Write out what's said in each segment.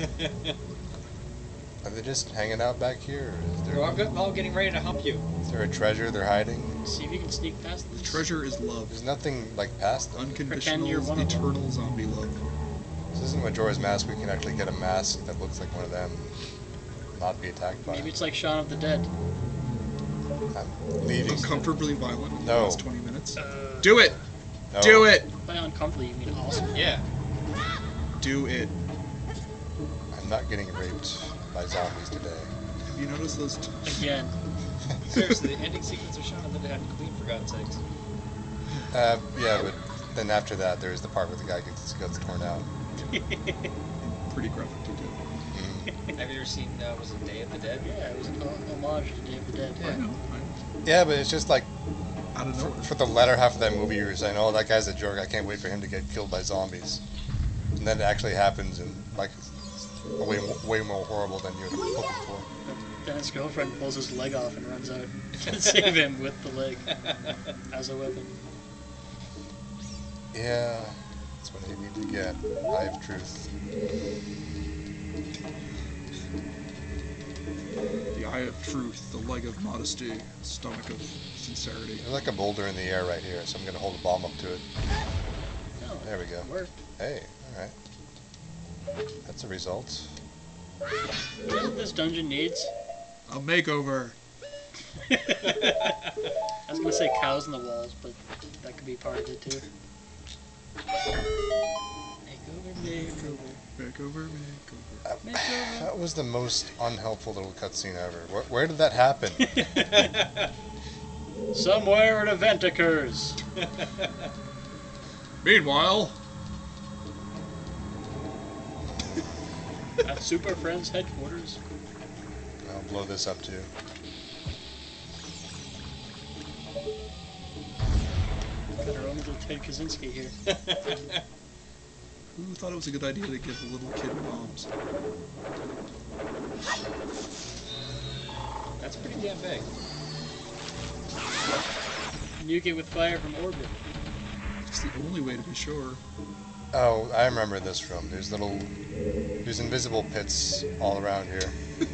Are they just hanging out back here? Or is, Well, I'm, there, go- I'm getting ready to hump you. is there a treasure they're hiding? See if you can sneak past this. Treasure is love. There's nothing like past them. Unconditional, you're one of them. eternal zombie love. This isn't Majora's Mask. We can actually get a mask that looks like one of them, not be attacked by. Maybe it's like Shaun of the Dead. I'm leaving. Uncomfortably violent in the No. last 20 minutes. Uh, Do it! No. Do it! By uncomfortably, you mean awesome. Yeah. Do it. I'm not getting raped by zombies today. Have you noticed those? T- Again. Seriously, the ending sequence of Shaun of the Dead Queen, for God's sakes. Uh, yeah, but then after that, there's the part where the guy gets his guts torn out. pretty graphic to do. Mhm. Have you ever seen, uh, was it Day of the Dead? Yeah, it was an homage to Day of the Dead. I know. I know. Yeah, but it's just like Out of for, nowhere. for the latter half of that movie, you're saying, "Oh, that guy's a jerk. I can't wait for him to get killed by zombies." And then it actually happens, and like way way more horrible than you're hoping for. Then his girlfriend pulls his leg off and runs out to save him with the leg as a weapon. Yeah, that's what you need to get. Eye of truth. The eye of truth, the leg of modesty, stomach of sincerity. There's like a boulder in the air right here, so I'm gonna hold a bomb up to it. No, There we go. Worked. Hey, all right. That's a result. You know what this dungeon needs? A makeover. I was gonna say cows in the walls, but that could be part of it too. Makeover, makeover, Makeover, makeover. Uh, makeover. That was the most unhelpful little cutscene ever. Where, where did that happen? Somewhere an event occurs. Meanwhile, Super Friends headquarters. I'll blow this up too. Got our own little Ted Kaczynski here. who thought it was a good idea to give a little kid bombs? That's pretty damn big. Nuke it with fire from orbit. It's the only way to be sure. Oh, I remember this room. There's little, there's invisible pits all around here.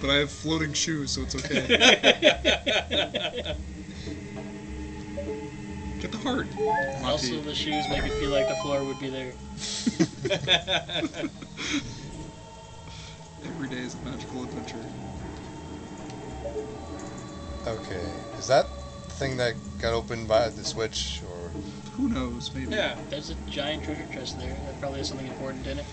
But I have floating shoes, so it's okay. Get the heart. Also, the shoes make it feel like the floor would be there. Every day is a magical adventure. Okay, is that thing that got opened by the switch, or Who knows? Maybe. Yeah. There's a giant treasure chest there. That probably has something important in it.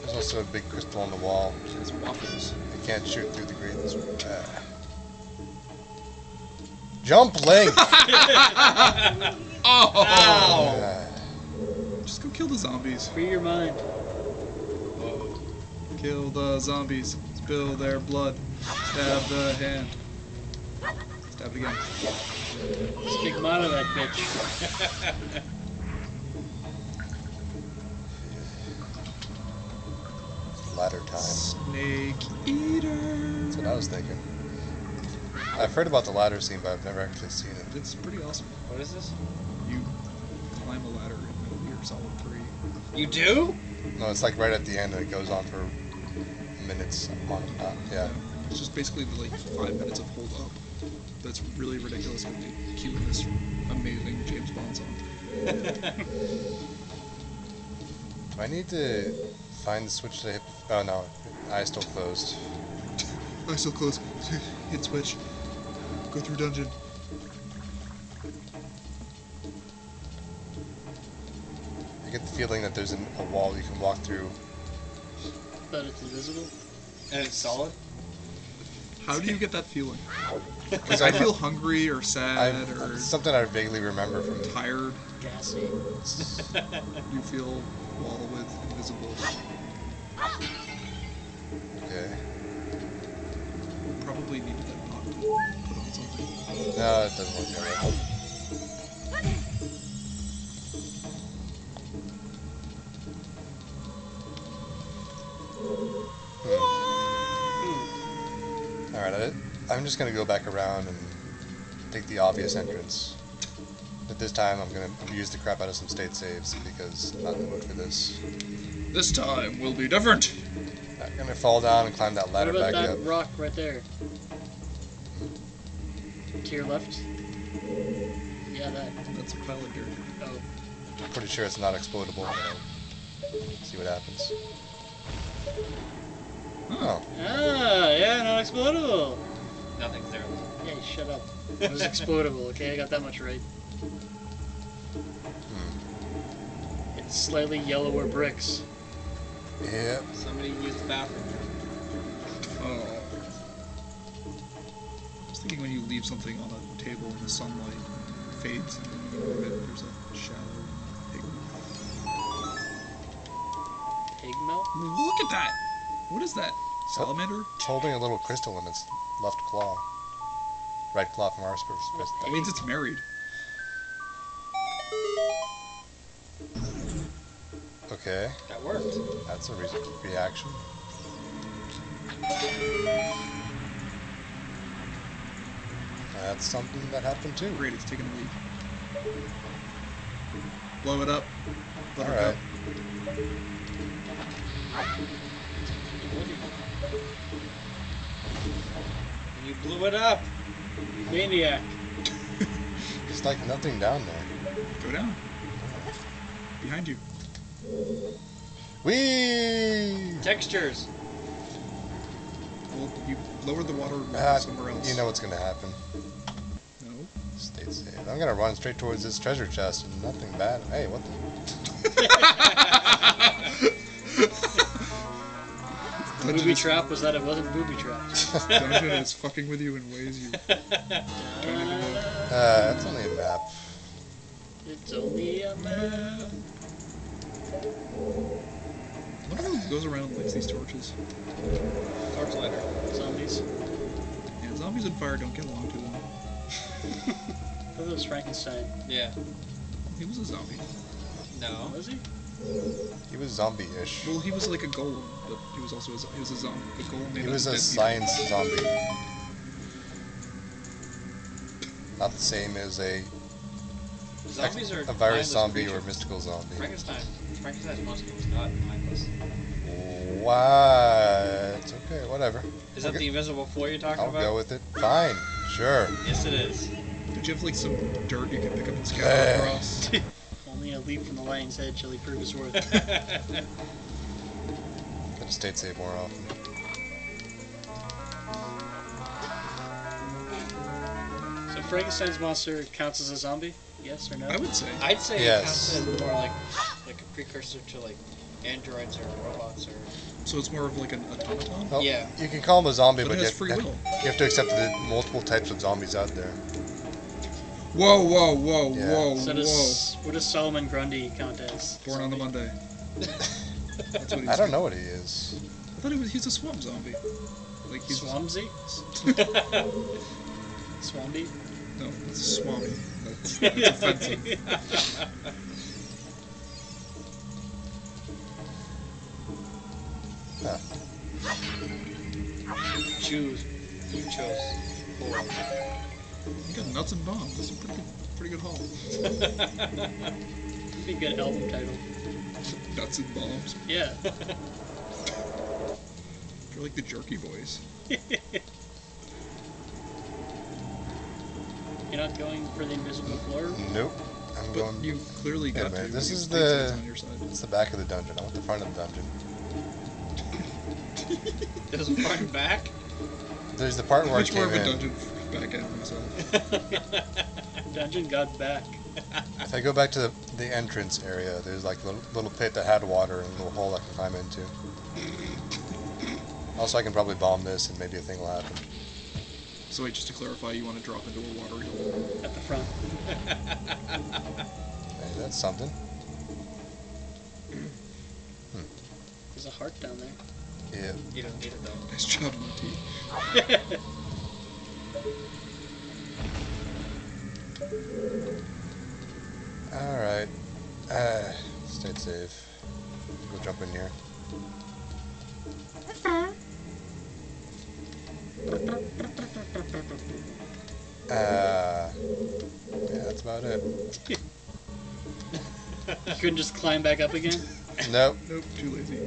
there's also a big crystal on the wall? It's waffles. I can't shoot through the grates. This ah. Jump, Link! Oh! Just go kill the zombies. Free your mind. Kill the zombies. Spill their blood. Stab the hand. Stab it again. Stigmata that bitch. Ladder time. Snake eater. That's what I was thinking. I've heard about the ladder scene, but I've never actually seen it. It's pretty awesome. What is this? You climb a ladder in Metal Gear Solid 3. You do? No, it's like right at the end, and it goes on for minutes on uh, Yeah. It's just basically like five minutes of hold up. That's really ridiculous because they cue in this amazing James Bond song. Do I need to find the switch to hit? Oh no, eyes still closed. Eyes still close. Hit switch. Go through dungeon. I get the feeling that there's an, a wall you can walk through. But it's invisible. And it's solid? How do you get that feeling? Because I feel hungry or sad I or something I vaguely remember from. tired. Gassy. You feel wall with invisible. Okay. Probably needed that knock to put on something. No, it doesn't work that I'm just gonna go back around and take the obvious entrance. But this time I'm gonna use the crap out of some state saves because I'm not in the mood for this. This time will be different. I'm gonna fall down and climb that ladder What ladder about back that up. rock right there? To your left? Yeah, that. That's a pile of dirt. Oh. I'm pretty sure it's not explodable. but see what happens. Oh, Ah, yeah, not explodable. Nothing's there. Hey, shut up. It was explodable, okay? I got that much right. hmm. It's slightly yellower bricks. Yep. Somebody used the bathroom. Oh. I was thinking when you leave something on a table in the sunlight, it fades, and then you move it, there's a shadow. pigment. Pig melt? Look at that! What is that? Salamander? It's holding a little crystal in its left claw. Right claw from our perspective. That means it's married. Okay, That worked. that's a re- reaction. That's something that happened too. Great, it's taking a leak. Blow it up. Let her Alright. You blew it up. Maniac. It's like nothing down there. go. Down. Behind you. Whee! Textures. Well, you lower the water Ah, somewhere else. you know what's gonna happen. No. Stay safe. I'm gonna run straight towards this treasure chest and nothing bad. Hey, what the? Dungeon Booby is- trap was that it wasn't booby traps. Dungeon is fucking with you in ways you don't even know. Uh, that's only a map. It's only a map. I wonder who goes around and lights these torches. Torchlighter. Zombies. Yeah, zombies and fire don't get along too well. I thought it was Frankenstein. Yeah. He was a zombie. No. Was he? He was zombie-ish. Well, he was like a golem, but he was also a, he was a zombie. A golem He was a dead people. science zombie. Not the same as a Zombies are a virus mindless zombie or creatures. mystical zombie. Frankenstein. Frankenstein's monster was not mindless. What? Okay, whatever. Is that Okay. the invisible floor you're talking about? I'll go with it. Fine, sure. Yes, it is. Did you have like some dirt you can pick up and scatter across? Only a leap from the lion's head shall he prove his worth. Gotta state save more often. so Frankenstein's monster counts as a zombie? Yes or no? I would say. I'd say Yes. it counts as more like like a precursor to like androids or robots or So it's more of like an automaton. Well, Yeah. You can call him a zombie, But but, it you, has have, free will. you have to accept the multiple types of zombies out there. Whoa, whoa, whoa, Yeah. whoa, So whoa! does what does Solomon Grundy count as? Born on the Monday. That's what he's. I don't know what he is. I thought he was. He's a swamp zombie. Like he's. Swamsy? Swampy? No, it's a swami. That's, that's offensive. Huh. choose. You chose four. You got nuts and bombs. That's a pretty good, pretty good haul. That'd be a good album title. Nuts and bombs. Yeah. You're like the Jerky Boys. You're not going for the invisible floor? Nope. I'm But going. you clearly Wait a got to. minute, this is the- it's on your side. It's the back of the dungeon. I want the front of the dungeon. There's a front and back. There's the part where Which I more came of a in. dungeon back end myself? Dungeon got back. If I go back to the, the entrance area, there's like a little, little pit that had water and a little hole I can climb into. Also, I can probably bomb this and maybe a thing will happen. So wait, just to clarify, you want to drop into a watery hole. At the front. Hey, that's something. There's a heart down there. Yeah. You don't need it though. Nice job, Monty. Alright. Uh, stay safe. Go jump in here. Uh, yeah, that's about it. You couldn't just climb back up again? Nope. Nope, too lazy.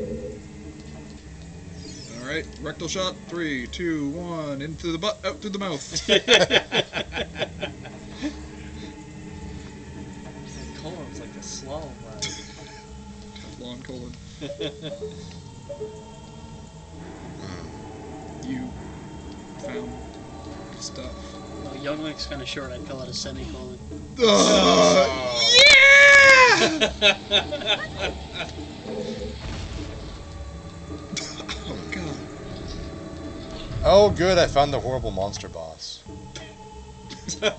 Alright, rectal shot. Three, two, one. Into the butt, out through the mouth. Colon's like a slalom ride. Teflon colon. You found stuff. Well, Young Link's kind of short. I'd call it a semicolon. Ugh. Oh Oh, good, I found the horrible monster boss.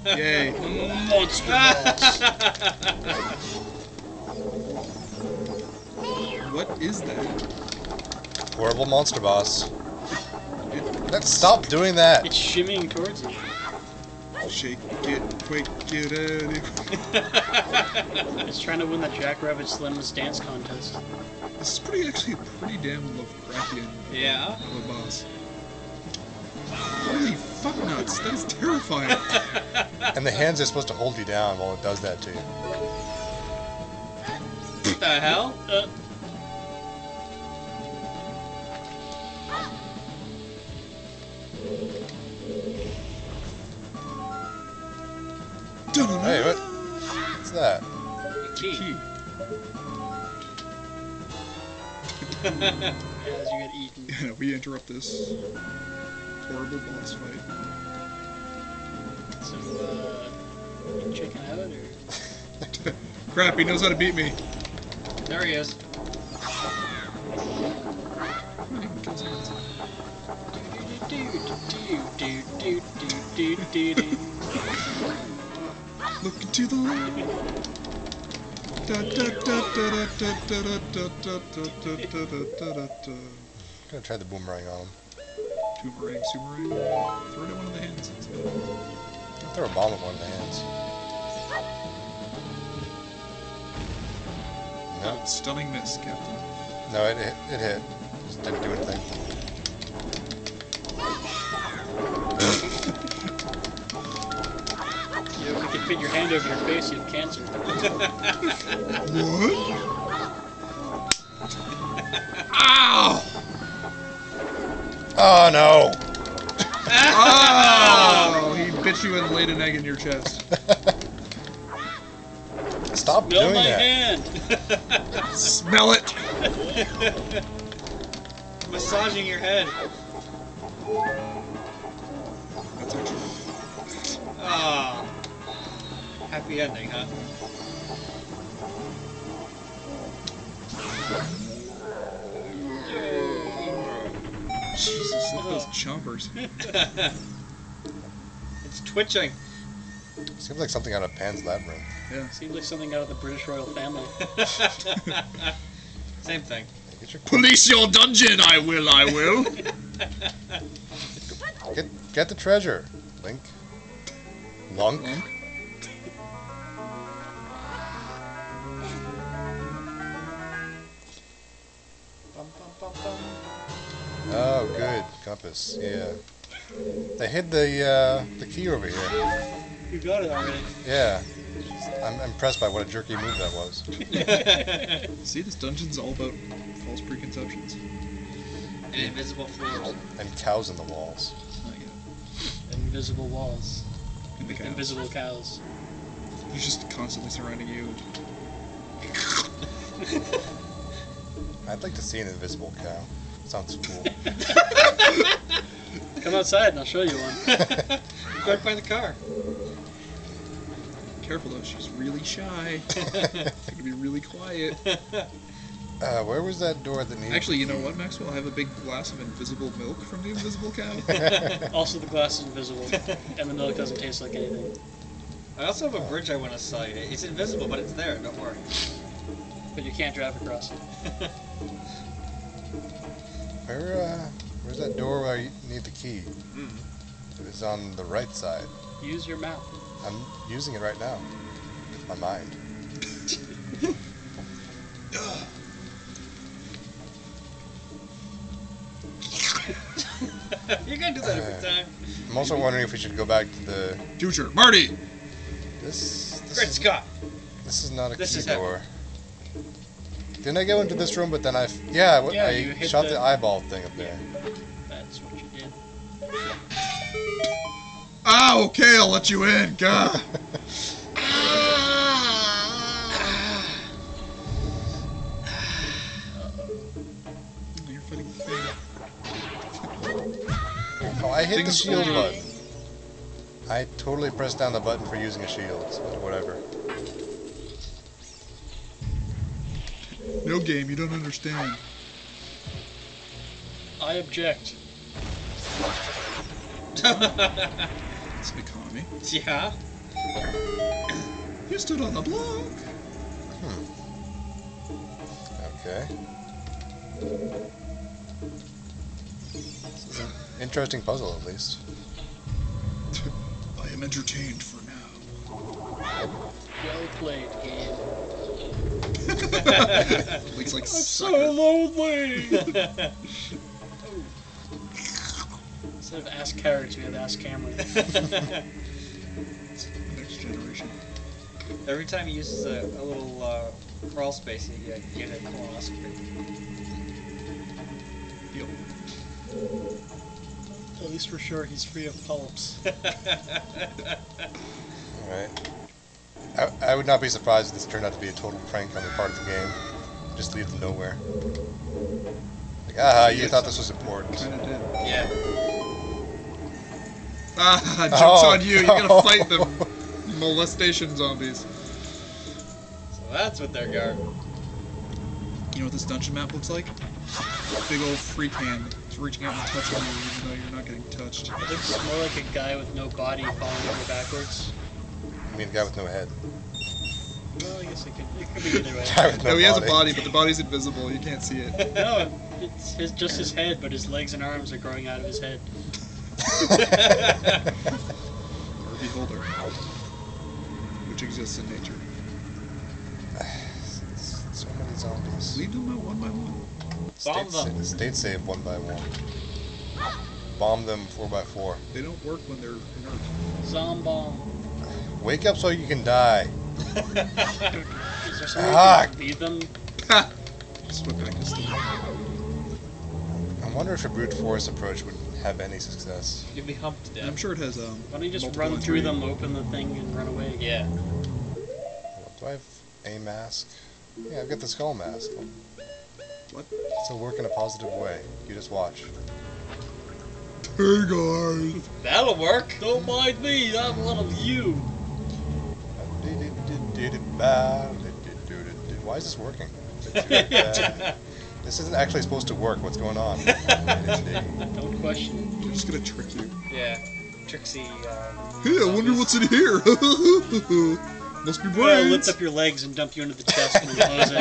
Yay. Monster balls. What is that? Horrible monster boss. Let's stop doing that. it's shimmying towards you. shake it, quick, get out of It's trying to win the Jackrabbit Slim's dance contest. This is pretty actually pretty damn Lovecraftian Yeah. of a boss. Holy fuck nuts, that is terrifying. And the hands are supposed to hold you down while it does that to you. What the hell? Uh, Hey, what? What's that? A key. Key. as you get eaten. We interrupt this horrible boss fight. Some uh, chicken out or? Crap! He knows how to beat me. There he is. Look into the light. I'm gonna try the boomerang on him. Boomerang, boomerang. Throw it at one of the hands. I'll throw a bomb at one of the hands. No, Stunning miss, Captain. no, it, it, it hit. Just didn't do anything. You know, if you can fit your hand over your face, you have cancer. What? Ow! Oh no! Oh! He bit you and laid an egg in your chest. Stop Smell doing my that. hand! Smell it! Massaging your head. That's actually. Ah. Happy ending, huh? Jesus, look at those oh. chompers. It's twitching. Seems like something out of Pan's Labyrinth. Yeah. Seems like something out of the British royal family. Same thing. Get your Police your dungeon, I will, I will. get get the treasure, Link. Lunk. Lunk. Compass. Yeah. They hid the uh, the key over here. You got it already. Yeah. I'm impressed by what a jerky move that was. See, this dungeon's all about false preconceptions. and invisible floors. And cows in the walls. Oh, yeah. Invisible walls. And the cows. Invisible cows. He's just constantly surrounding you. I'd like to see an invisible cow. Sounds cool. Come outside and I'll show you one. right by the car. Careful though, she's really shy. It's gonna be really quiet. Uh, where was that door that needed? Actually, you know what, Maxwell? I have a big glass of invisible milk from the invisible cow. Also, the glass is invisible, and the milk doesn't taste like anything. I also have a bridge I want to sell you. It's invisible, but it's there. Don't worry. But you can't drive across it. Where, uh, where's that door where you need the key? Mm. It's on the right side. Use your mouth. I'm using it right now. My mind. You're gonna do that every time. I'm also wondering if we should go back to the. Future, Marty! This. This, Great is, Scott. this is not a This key is heavy. Door. Didn't I go into this room? But then I, f- yeah, I- Yeah, you I shot the- the eyeball thing up there. That's what you did. Ah, okay, I'll let you in. God. You're fighting. Oh, I hit the shield button. I totally pressed down the button for using a shield, but whatever. No game, you don't understand. I object. It's an economy. yeah. You stood on the block. Hmm. Okay. This is an interesting puzzle, at least. I am entertained for now. Well played, game. Looks like so sucker. lonely. Instead of ask carrots, we have ask Cameron. Next generation. Every time he uses a, a little uh, crawl space, you, you get a colonoscopy. Yep. At least we're sure he's free of polyps. Alright. I, I would not be surprised if this turned out to be a total prank on the part of the game. Just lead them nowhere. Like, ah, you Yes. thought this was important. Kinda did. yeah. Ah, jokes Oh, on you. You no. gotta fight them. Molestation zombies. So that's what they're guard. You know what this dungeon map looks like? Big old freak hand. It's reaching out and touching you even though you're not getting touched. It looks more like a guy with no body falling over backwards. I mean, the guy with no head. Well, I guess it could, it could be either way. Guy with No, no he has a body. body, but the body's invisible. You can't see it. No, it's his, just his head, but his legs and arms are growing out of his head. Or beholder. Which exists in nature. so many zombies. Lead them out one by one. Bomb State, them. sa- state save one by one. Bomb them four by four. They don't work when they're inert. Zombomb. Wake up so you can die. Is there somewhere Ah. you can lead them? Ha! Just went back to sleep. I wonder if a brute force approach would have any success. You'd be humped to death. I'm sure it has um. Why don't you just run through them, open the thing, and run away? Yeah. Do I have a mask? Yeah, I've got the skull mask. What? It's a work in a positive way. You just watch. Hey guys. That'll work. Don't mind me, I'm one of you. Why is this working? This isn't actually supposed to work. What's going on? Don't question They're just gonna trick you. Yeah. Trixie. Uh, Hey, I wonder what's in here. Must be it. Well, brains. lift up your legs and dump you into the chest and close it.